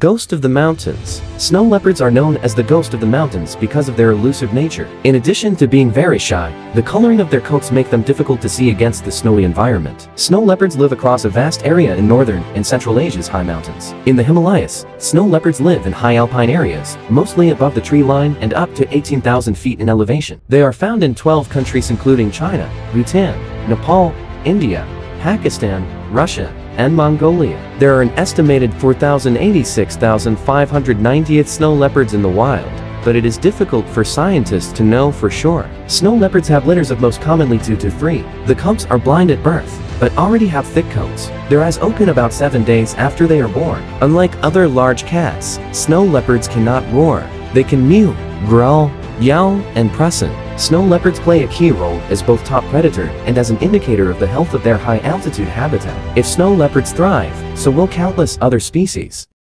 Ghost of the Mountains. Snow leopards are known as the ghost of the mountains because of their elusive nature. In addition to being very shy, the coloring of their coats make them difficult to see against the snowy environment. Snow leopards live across a vast area in northern and central Asia's high mountains. In the Himalayas, snow leopards live in high alpine areas, mostly above the tree line and up to 18,000 feet in elevation. They are found in 12 countries including China, Bhutan, Nepal, India, Pakistan, Russia, and Mongolia. There are an estimated 4,086,590 snow leopards in the wild, but it is difficult for scientists to know for sure. Snow leopards have litters of most commonly 2 to 3. The cubs are blind at birth, but already have thick coats. Their eyes open about 7 days after they are born. Unlike other large cats, snow leopards cannot roar. They can mew, growl, yowl, and prusten. Snow leopards play a key role as both top predator and as an indicator of the health of their high-altitude habitat. If snow leopards thrive, so will countless other species.